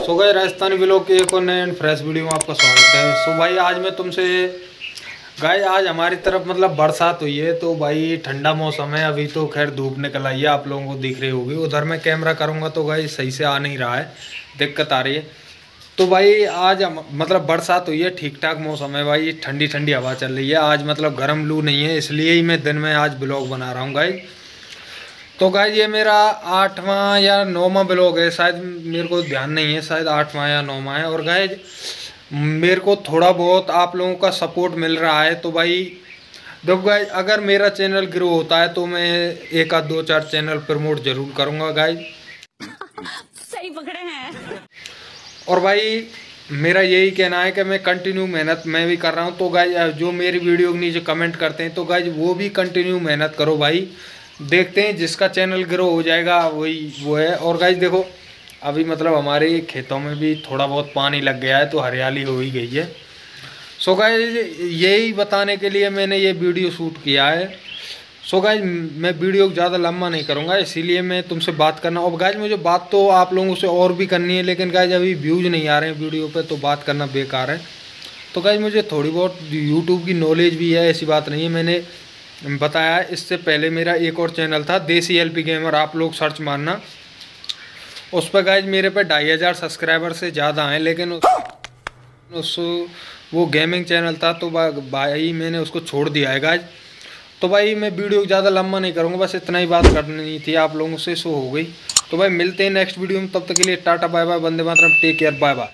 सो गए राजस्थान ब्लॉग के एक और नए एंड फ्रेश वीडियो में आपका स्वागत है। सो भाई, आज मैं तुमसे गाय आज हमारी तरफ़ मतलब बरसात हुई है तो भाई ठंडा मौसम है, अभी तो खैर धूप निकल आई है, आप लोगों को दिख रही होगी। उधर मैं कैमरा करूँगा तो भाई सही से आ नहीं रहा है, दिक्कत आ रही है। तो भाई, आज मतलब बरसात हुई है ठीक ठाक मौसम है भाई ठंडी ठंडी हवा चल रही है। आज मतलब गर्म लू नहीं है, इसलिए ही मैं दिन में आज ब्लॉग बना रहा हूँ गाई तो गाइज़ ये मेरा आठवां या नौवां ब्लॉग है। शायद मेरे को ध्यान नहीं है शायद आठवां या नौवां है। और गाइज़ मेरे को थोड़ा बहुत आप लोगों का सपोर्ट मिल रहा है। तो भाई देखो गाइज़ अगर मेरा चैनल ग्रो होता है तो मैं एक आध दो चार चैनल प्रमोट ज़रूर करूँगा गाइज़ सही पकड़े हैं। और भाई मेरा यही कहना है कि मैं कंटिन्यू मेहनत मैं भी कर रहा हूँ। तो गाइज़ जो मेरी वीडियो के नीचे कमेंट करते हैं तो गाइज़ वो भी कंटिन्यू मेहनत करो भाई। देखते हैं, जिसका चैनल ग्रो हो जाएगा, वही वो है। और गाइज़ देखो, अभी मतलब हमारे खेतों में भी थोड़ा बहुत पानी लग गया है तो हरियाली हो ही गई है। सो गाइज़ यही बताने के लिए मैंने ये वीडियो शूट किया है। सो गाइज़ मैं वीडियो ज़्यादा लंबा नहीं करूँगा, इसीलिए मैं तुमसे बात करना। और गाइज़ मुझे बात तो आप लोगों से और भी करनी है, लेकिन गाइज़ अभी व्यूज़ नहीं आ रहे हैं वीडियो पे तो बात करना बेकार है। तो गाइज़ मुझे थोड़ी बहुत यूट्यूब की नॉलेज भी है, ऐसी बात नहीं है। मैंने बताया, इससे पहले मेरा एक और चैनल था, देसी एल पी गेमर आप लोग सर्च मारना। उस पर गाइज़ मेरे पे ढाई हज़ार सब्सक्राइबर से ज़्यादा हैं, लेकिन उस- वो गेमिंग चैनल था तो भाई मैंने उसको छोड़ दिया है गाइज़ तो भाई, मैं वीडियो ज़्यादा लंबा नहीं करूँगा, बस इतना ही बात करनी थी, आप लोगों से सो हो गई। तो भाई, मिलते हैं नेक्स्ट वीडियो में, तब तक के लिए टाटा बाय बाय वंदे मातरम टेक केयर बाय बाय